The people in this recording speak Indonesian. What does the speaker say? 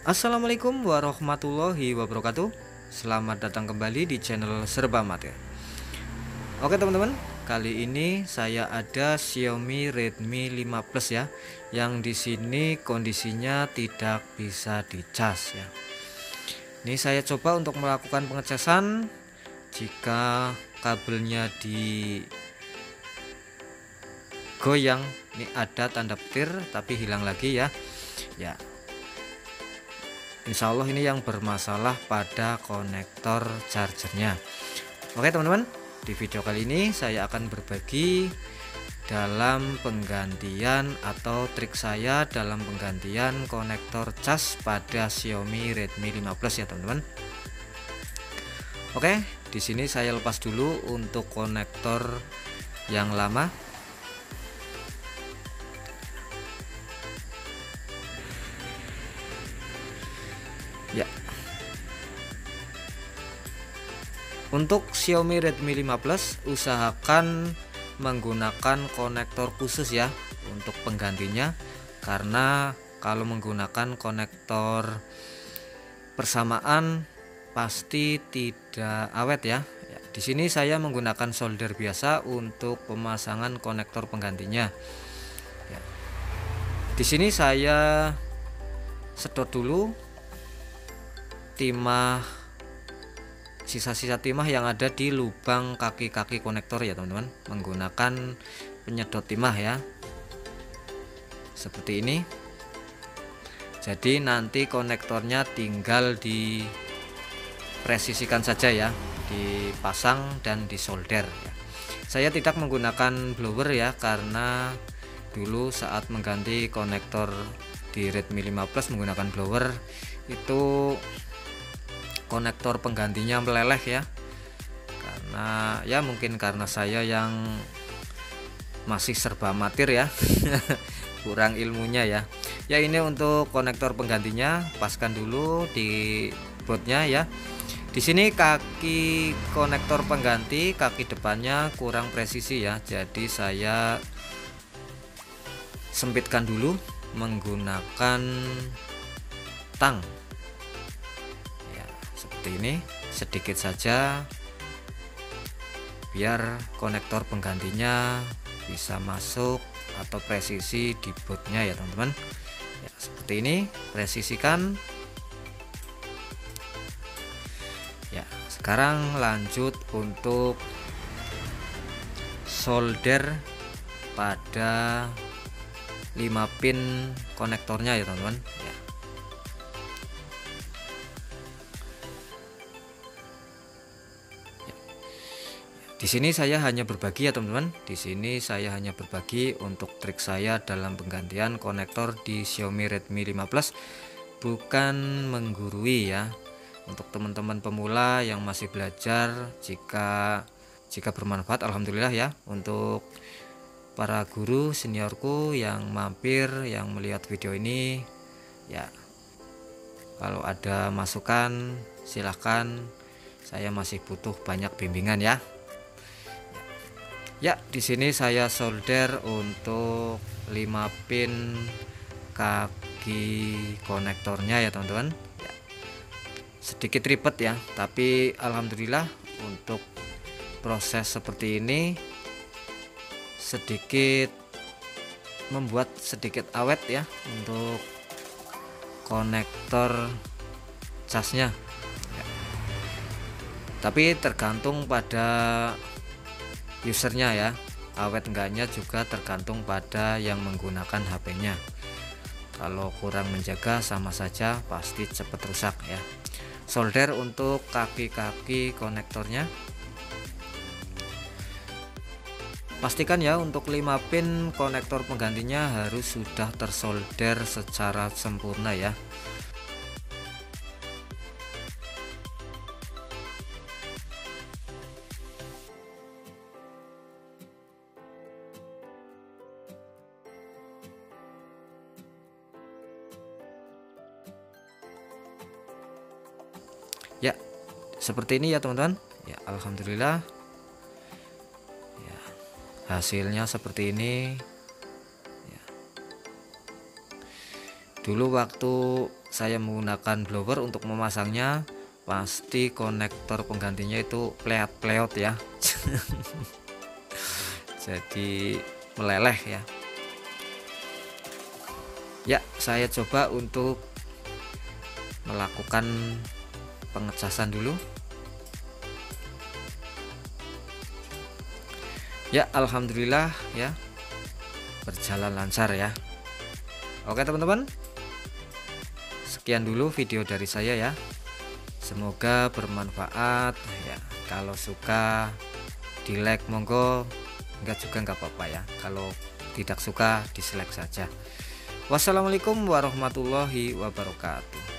Assalamualaikum warahmatullahi wabarakatuh. Selamat datang kembali di channel Serba Mate Oke teman-teman Kali ini saya ada Xiaomi Redmi 5 Plus ya Yang di sini kondisinya tidak bisa dicas ya. Ini saya coba untuk melakukan pengecasan. Jika kabelnya di goyang ini ada tanda petir tapi hilang lagi ya. Ya Insya Allah ini yang bermasalah pada konektor chargernya. Oke teman-teman di video kali ini saya akan berbagi dalam penggantian atau trik saya dalam penggantian konektor cas pada Xiaomi Redmi 5 Plus ya teman-teman. Oke di sini saya lepas dulu untuk konektor yang lama ya untuk Xiaomi Redmi 5 Plus usahakan menggunakan konektor khusus ya untuk penggantinya karena kalau menggunakan konektor persamaan pasti tidak awet ya. ya di sini saya menggunakan solder biasa untuk pemasangan konektor penggantinya. Ya. Di sini saya sedot dulu timah sisa-sisa timah yang ada di lubang kaki-kaki konektor ya teman-teman. Menggunakan penyedot timah ya. Seperti ini. Jadi nanti konektornya tinggal di presisikan saja ya. Dipasang dan disolder ya. saya tidak menggunakan blower ya karena dulu saat mengganti konektor di Redmi 5 Plus menggunakan blower itu konektor penggantinya meleleh ya. Karena ya mungkin karena saya yang masih serba amatir ya. Kurang ilmunya ya. Ya ini untuk konektor penggantinya paskan dulu di botnya ya. Di sini kaki konektor pengganti kaki depannya kurang presisi ya. Jadi saya sempitkan dulu menggunakan tang seperti ini sedikit saja biar konektor penggantinya bisa masuk atau presisi di bootnya ya teman-teman. Ya, seperti ini presisikan. Ya sekarang lanjut untuk solder pada 5 pin konektornya ya teman-teman. Ya Di sini saya hanya berbagi ya teman-teman. Di sini saya hanya berbagi untuk trik saya dalam penggantian konektor di Xiaomi Redmi 5 Plus bukan menggurui ya. Untuk teman-teman pemula yang masih belajar jika jika bermanfaat alhamdulillah ya. Untuk para guru seniorku yang mampir yang melihat video ini ya. Kalau ada masukan silahkan saya masih butuh banyak bimbingan ya Ya, di sini saya solder untuk 5 pin kaki konektornya ya, teman-teman. Ya. Sedikit ribet ya, tapi alhamdulillah untuk proses seperti ini sedikit membuat sedikit awet ya untuk konektor casnya. Ya. Tapi tergantung pada usernya ya. Awet enggaknya juga tergantung pada yang menggunakan HP-nya kalau kurang menjaga sama saja pasti cepat rusak ya. Solder untuk kaki-kaki konektornya. Pastikan ya untuk 5 pin konektor penggantinya harus sudah tersolder secara sempurna ya ya seperti ini ya teman-teman. Ya Alhamdulillah. Ya, hasilnya seperti ini. Ya. dulu waktu saya menggunakan blower untuk memasangnya pasti konektor penggantinya itu pleot-pleot ya. Jadi meleleh ya. Ya saya coba untuk melakukan pengecasan dulu. Ya Alhamdulillah ya. Berjalan lancar ya. Oke teman-teman. Sekian dulu video dari saya ya. Semoga bermanfaat ya. Kalau suka di like monggo. Enggak juga enggak apa-apa ya. Kalau tidak suka dislike saja. Wassalamualaikum warahmatullahi wabarakatuh